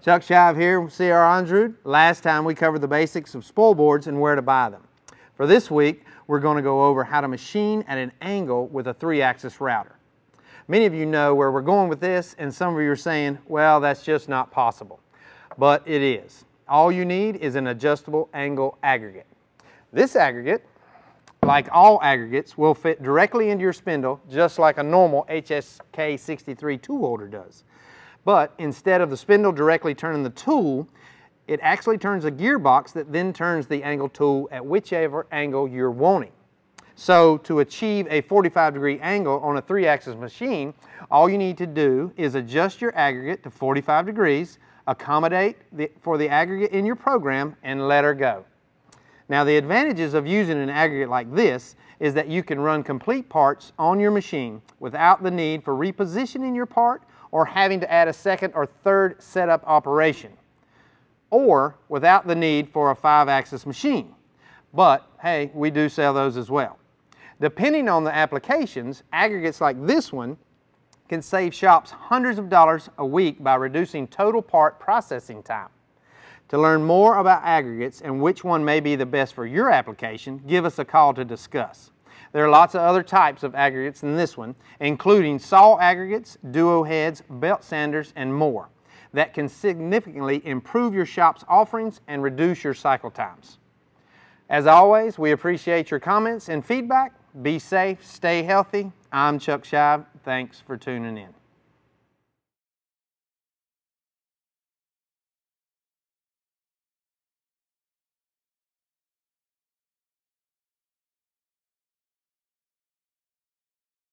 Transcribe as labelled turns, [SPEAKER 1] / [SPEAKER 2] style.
[SPEAKER 1] Chuck Shive here with C.R. Onsrud. Last time we covered the basics of spoil boards and where to buy them. For this week, we're going to go over how to machine at an angle with a three-axis router. Many of you know where we're going with this, and some of you are saying, well, that's just not possible. But it is. All you need is an adjustable angle aggregate. This aggregate, like all aggregates, will fit directly into your spindle just like a normal HSK 63 tool holder does. But instead of the spindle directly turning the tool, it actually turns a gearbox that then turns the angle tool at whichever angle you're wanting. So to achieve a 45 degree angle on a three axis machine, all you need to do is adjust your aggregate to 45 degrees, accommodate the, for the aggregate in your program, and let her go. Now the advantages of using an aggregate like this is that you can run complete parts on your machine without the need for repositioning your part or having to add a second or third setup operation, or without the need for a five-axis machine. But hey, we do sell those as well. Depending on the applications, aggregates like this one can save shops hundreds of dollars a week by reducing total part processing time. To learn more about aggregates and which one may be the best for your application, give us a call to discuss. There are lots of other types of aggregates than this one, including saw aggregates, duo heads, belt sanders, and more that can significantly improve your shop's offerings and reduce your cycle times. As always, we appreciate your comments and feedback. Be safe, stay healthy. I'm Chuck Shive. Thanks for tuning in.